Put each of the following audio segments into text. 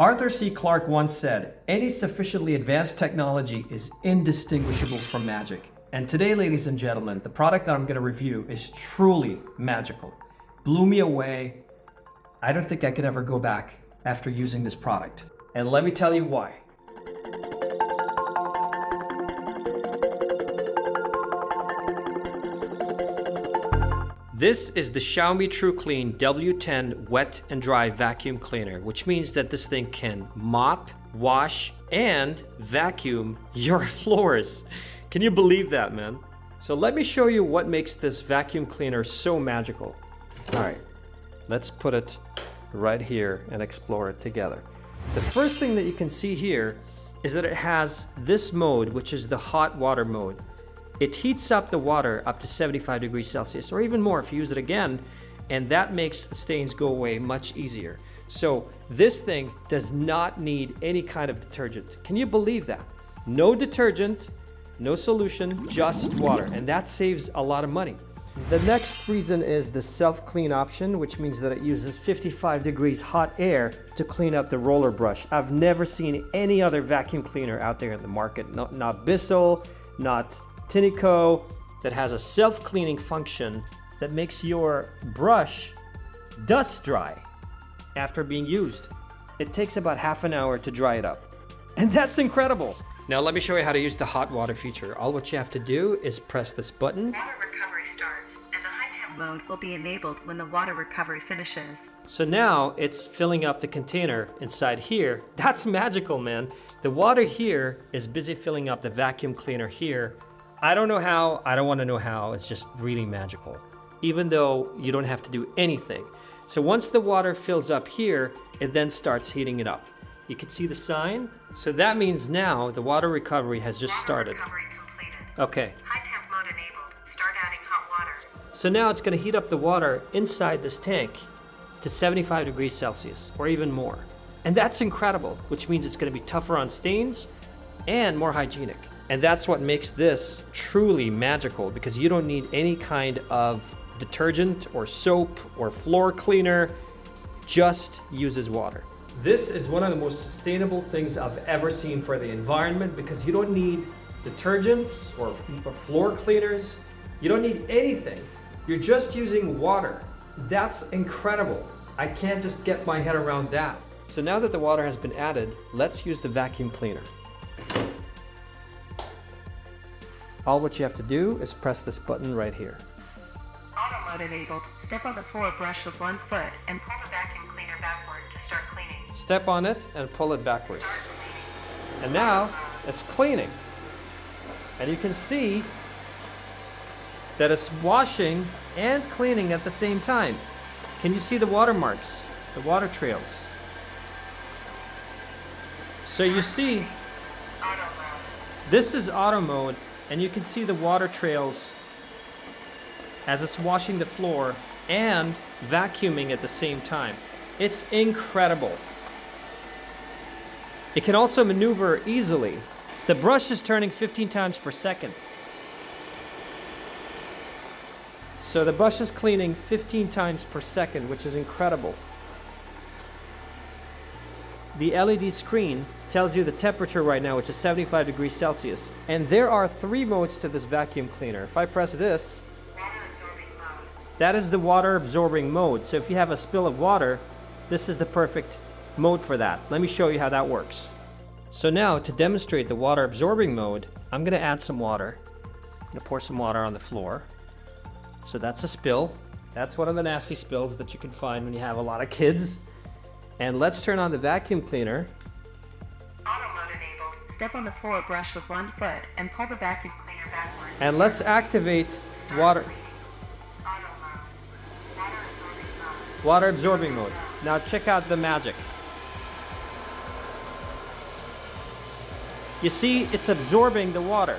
Arthur C. Clarke once said, any sufficiently advanced technology is indistinguishable from magic. And today, ladies and gentlemen, the product that I'm going to review is truly magical. Blew me away. I don't think I could ever go back after using this product. And let me tell you why. This is the Xiaomi TruClean W10 Wet and Dry Vacuum Cleaner, which means that this thing can mop, wash, and vacuum your floors. Can you believe that, man? So let me show you what makes this vacuum cleaner so magical. All right, let's put it right here and explore it together. The first thing that you can see here is that it has this mode, which is the hot water mode. It heats up the water up to 75 degrees Celsius or even more if you use it again, and that makes the stains go away much easier. So this thing does not need any kind of detergent. Can you believe that? No detergent, no solution, just water, and that saves a lot of money. The next reason is the self-clean option, which means that it uses 55 degrees hot air to clean up the roller brush. I've never seen any other vacuum cleaner out there in the market, not, not Bissell, not Tineco that has a self-cleaning function that makes your brush dust dry after being used. It takes about half an hour to dry it up. And that's incredible. Now let me show you how to use the hot water feature. All what you have to do is press this button. Water recovery starts, and the high temp mode will be enabled when the water recovery finishes. So now it's filling up the container inside here. That's magical, man. The water here is busy filling up the vacuum cleaner here I don't know how, I don't want to know how, it's just really magical. Even though you don't have to do anything. So once the water fills up here, it then starts heating it up. You can see the sign. So that means now the water recovery has just water started. Okay. High temp mode enabled. Start adding hot water. So now it's going to heat up the water inside this tank to 75 degrees Celsius or even more. And that's incredible, which means it's going to be tougher on stains and more hygienic. And that's what makes this truly magical because you don't need any kind of detergent or soap or floor cleaner, just uses water. This is one of the most sustainable things I've ever seen for the environment because you don't need detergents or, or floor cleaners. You don't need anything. You're just using water. That's incredible. I can't just get my head around that. So now that the water has been added, let's use the vacuum cleaner. All what you have to do is press this button right here. Auto mode enabled. Step on the floor brush with one foot and pull the vacuum cleaner backward to start cleaning. Step on it and pull it backwards. And now it's cleaning. And you can see that it's washing and cleaning at the same time. Can you see the watermarks, the water trails? So you see, this is auto mode and you can see the water trails as it's washing the floor and vacuuming at the same time. It's incredible. It can also maneuver easily. The brush is turning 15 times per second. So the brush is cleaning 15 times per second, which is incredible. The LED screen tells you the temperature right now, which is 75 degrees Celsius. And there are three modes to this vacuum cleaner. If I press this, that is the water absorbing mode. So if you have a spill of water, this is the perfect mode for that. Let me show you how that works. So now to demonstrate the water absorbing mode, I'm gonna add some water. I'm gonna pour some water on the floor. So that's a spill. That's one of the nasty spills that you can find when you have a lot of kids. And let's turn on the vacuum cleaner. Auto mode enabled. Step on the floor brush with one foot and pull the vacuum cleaner backward. And let's activate Water water absorbing mode. Now check out the magic. You see, it's absorbing the water.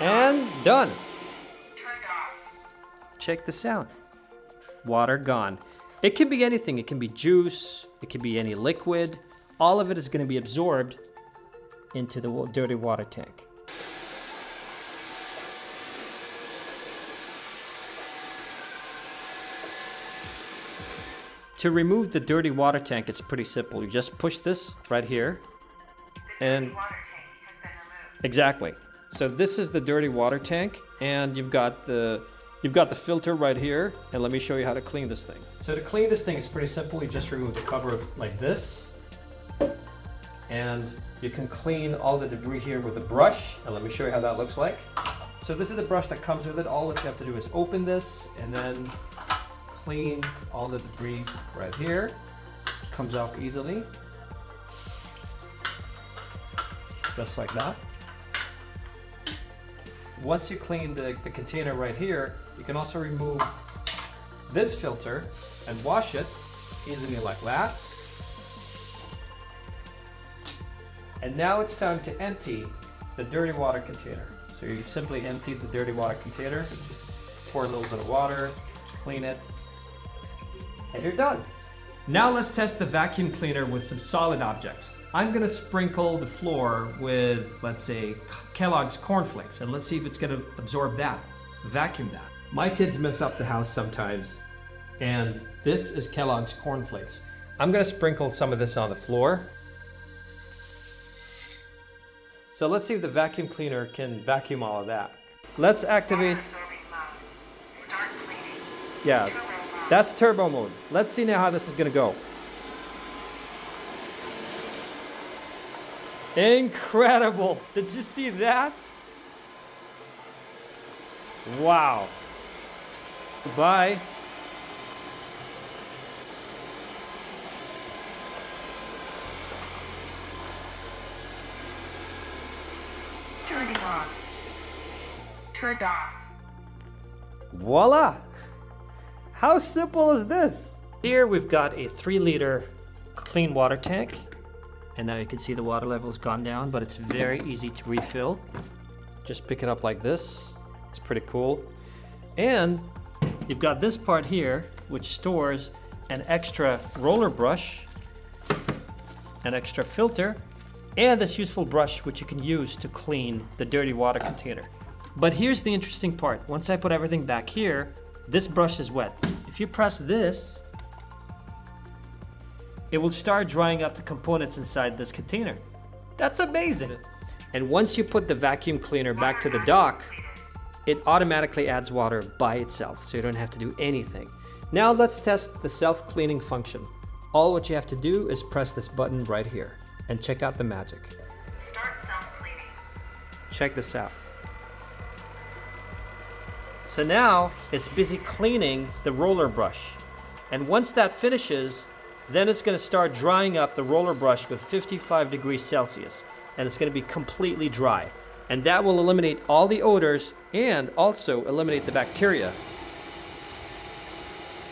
And done. Check this out. Water gone. It can be anything. It can be juice, it can be any liquid. All of it is going to be absorbed into the dirty water tank. To remove the dirty water tank, it's pretty simple. You just push this right here. And exactly. So this is the dirty water tank and you've got the you've got the filter right here and let me show you how to clean this thing. So to clean this thing is pretty simple. You just remove the cover like this and you can clean all the debris here with a brush and let me show you how that looks like. So this is the brush that comes with it. All what you have to do is open this and then clean all the debris right here. Comes off easily. Just like that. Once you clean the, the container right here, you can also remove this filter and wash it easily like that. And now it's time to empty the dirty water container. So you simply empty the dirty water container, pour a little bit of water, clean it, and you're done. Now let's test the vacuum cleaner with some solid objects. I'm gonna sprinkle the floor with, let's say, Kellogg's Corn Flakes, and let's see if it's gonna absorb that, vacuum that. My kids mess up the house sometimes, and this is Kellogg's Corn Flakes. I'm gonna sprinkle some of this on the floor. So let's see if the vacuum cleaner can vacuum all of that. Let's activate. Yeah, that's turbo mode. Let's see now how this is gonna go. Incredible. Did you see that? Wow. Bye. Turning off. Turned off. Voila! How simple is this? Here we've got a three liter clean water tank. And now you can see the water level has gone down, but it's very easy to refill. Just pick it up like this. It's pretty cool. And you've got this part here, which stores an extra roller brush, an extra filter, and this useful brush which you can use to clean the dirty water container. But here's the interesting part. Once I put everything back here, this brush is wet. If you press this, it will start drying up the components inside this container. That's amazing. And once you put the vacuum cleaner back to the dock, it automatically adds water by itself, so you don't have to do anything. Now let's test the self-cleaning function. All what you have to do is press this button right here and check out the magic. Start self-cleaning. Check this out. So now it's busy cleaning the roller brush. And once that finishes, then it's gonna start drying up the roller brush with 55 degrees Celsius. And it's gonna be completely dry. And that will eliminate all the odors and also eliminate the bacteria.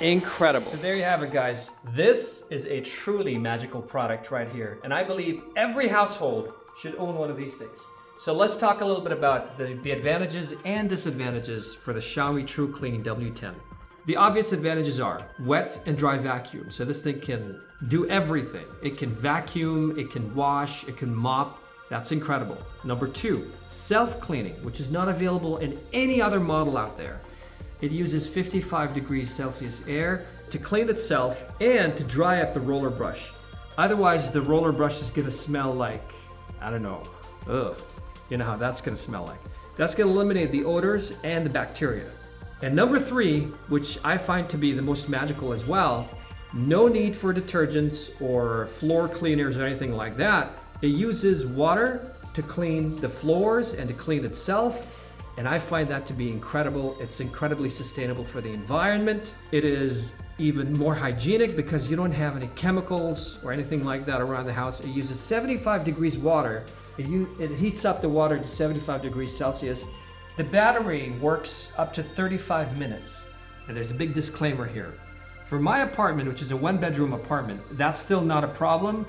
Incredible. So there you have it, guys. This is a truly magical product right here. And I believe every household should own one of these things. So let's talk a little bit about the, the advantages and disadvantages for the Xiaomi TruClean W10. The obvious advantages are wet and dry vacuum. So this thing can do everything. It can vacuum, it can wash, it can mop. That's incredible. Number two, self-cleaning, which is not available in any other model out there. It uses 55 degrees Celsius air to clean itself and to dry up the roller brush. Otherwise, the roller brush is gonna smell like, I don't know, ugh. You know how that's gonna smell like. That's gonna eliminate the odors and the bacteria. And number three, which I find to be the most magical as well, no need for detergents or floor cleaners or anything like that. It uses water to clean the floors and to clean itself and I find that to be incredible. It's incredibly sustainable for the environment. It is even more hygienic because you don't have any chemicals or anything like that around the house. It uses 75 degrees water. It, it heats up the water to 75 degrees Celsius. The battery works up to 35 minutes. And there's a big disclaimer here. For my apartment, which is a one bedroom apartment, that's still not a problem.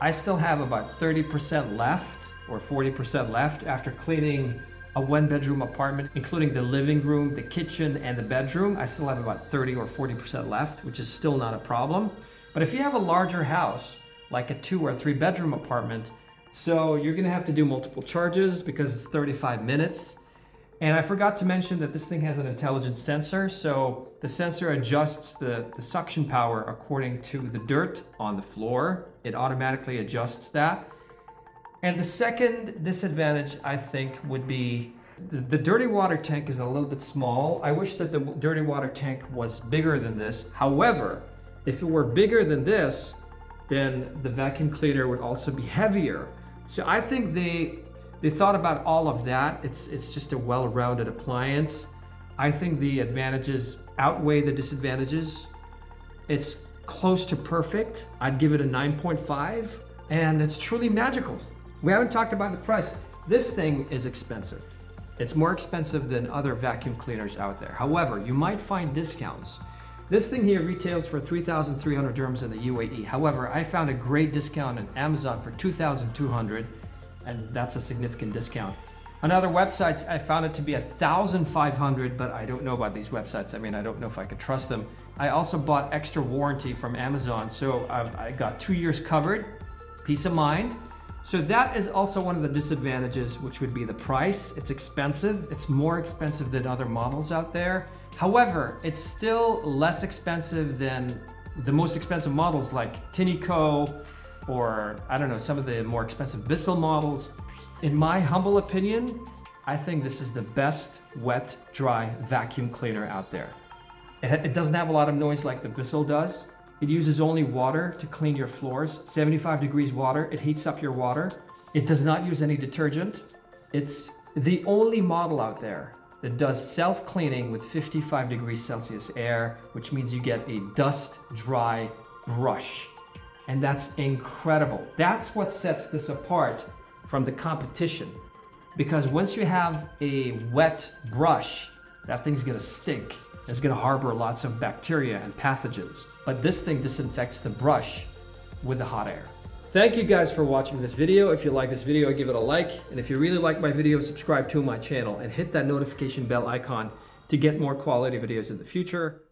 I still have about 30% left or 40% left after cleaning a one bedroom apartment, including the living room, the kitchen, and the bedroom, I still have about 30 or 40% left, which is still not a problem. But if you have a larger house, like a two or three bedroom apartment, so you're gonna have to do multiple charges because it's 35 minutes. And I forgot to mention that this thing has an intelligent sensor. So the sensor adjusts the, the suction power according to the dirt on the floor. It automatically adjusts that. And the second disadvantage, I think, would be the, the, dirty water tank is a little bit small. I wish that the dirty water tank was bigger than this. However, if it were bigger than this, then the vacuum cleaner would also be heavier. So I think they they thought about all of that. It's it's just a well-rounded appliance. I think the advantages outweigh the disadvantages. It's close to perfect. I'd give it a 9.5 and it's truly magical. We haven't talked about the price. This thing is expensive. It's more expensive than other vacuum cleaners out there. However, you might find discounts. This thing here retails for 3,300 dirhams in the UAE. However, I found a great discount on Amazon for 2,200 and that's a significant discount. On other websites, I found it to be 1,500, but I don't know about these websites. I mean, I don't know if I could trust them. I also bought extra warranty from Amazon, so um, I got two years covered, peace of mind. So that is also one of the disadvantages, which would be the price. It's expensive. It's more expensive than other models out there. However, it's still less expensive than the most expensive models like Tineco or I don't know, some of the more expensive Bissell models. In my humble opinion, I think this is the best wet, dry vacuum cleaner out there. It, it doesn't have a lot of noise like the Bissell does. It uses only water to clean your floors, 75 degrees water. It heats up your water. It does not use any detergent. It's the only model out there that does self-cleaning with 55 degrees Celsius air, which means you get a dust dry brush. And that's incredible. That's what sets this apart from the competition. Because once you have a wet brush, that thing's gonna stink. It's gonna harbor lots of bacteria and pathogens. But this thing disinfects the brush with the hot air. Thank you guys for watching this video. If you like this video, give it a like. And if you really like my video, subscribe to my channel and hit that notification bell icon to get more quality videos in the future.